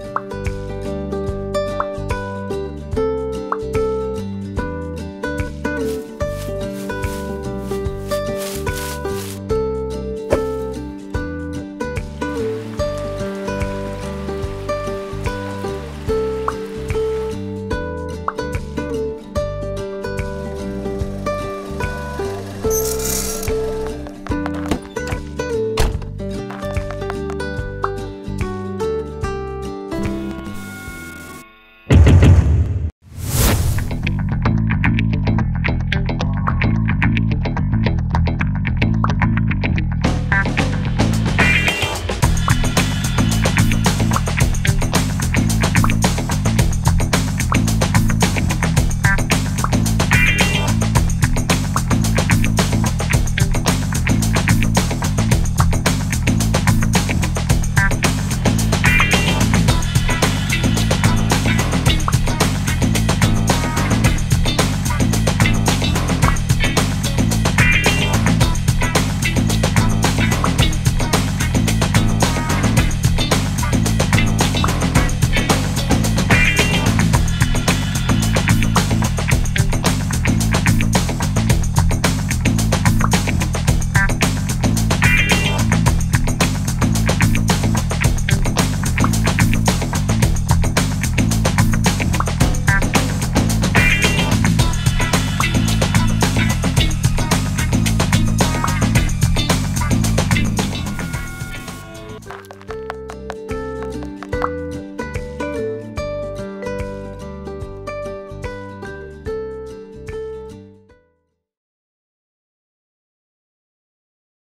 음.